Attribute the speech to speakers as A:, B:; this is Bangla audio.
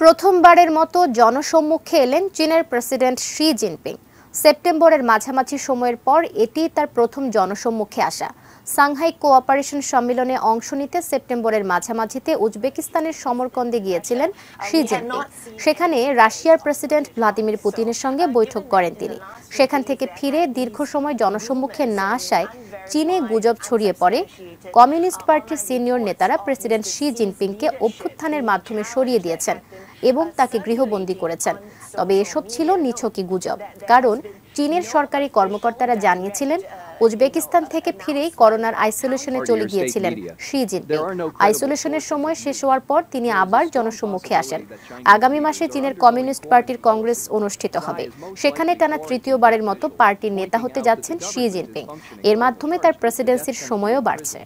A: প্রথমবারের মতো জনসম্মুখে এলেন চীনের প্রেসিডেন্ট শি জিনপিং। সেপ্টেম্বরের মাঝামাঝি সময়ের পর এটি তার প্রথম জনসম্মুখে আসা। সাংহাই কোঅপারেশন সম্মেলনে অংশ নিতে সেপ্টেম্বরের মাঝামাঝিতে উজবেকিস্তানের সমরকন্দে গিয়েছিলেন শি জিনপিং। সেখানে রাশিয়ার প্রেসিডেন্ট ভ্লাদিমির পুতিনের সঙ্গে বৈঠক করেন তিনি। সেখান থেকে ফিরে দীর্ঘ সময় জনসম্মুখে না আসায় চীনে গুজব ছড়িয়ে পড়ে। কমিউনিস্ট পার্টির সিনিয়র নেতারা প্রেসিডেন্ট শি জিনপিংকে অভ্যুত্থানের মাধ্যমে সরিয়ে দিয়েছেন। এবং তাকে গৃহবন্দী করেছেন। তবে এসব ছিল নিছকি গুজব। কারণ চীনের সরকারি কর্মকর্তারা জানিয়েছিলেন উজবেকিস্তান থেকে ফিরেই করোনার আইসোলেশনে চলে গিয়েছিলেন শি জিনপিং। আইসোলেশনের সময় শেষ হওয়ার পর তিনি আবার জনসম্মুখে আসেন। আগামী মাসে চীনের কমিউনিস্ট পার্টির কংগ্রেস অনুষ্ঠিত হবে। সেখানে টানা তৃতীয়বারের মতো পার্টির নেতা হতে যাচ্ছেন শি জিনপিং। এর মাধ্যমে তার প্রেসিডেন্সির সময়ও বাড়ছে।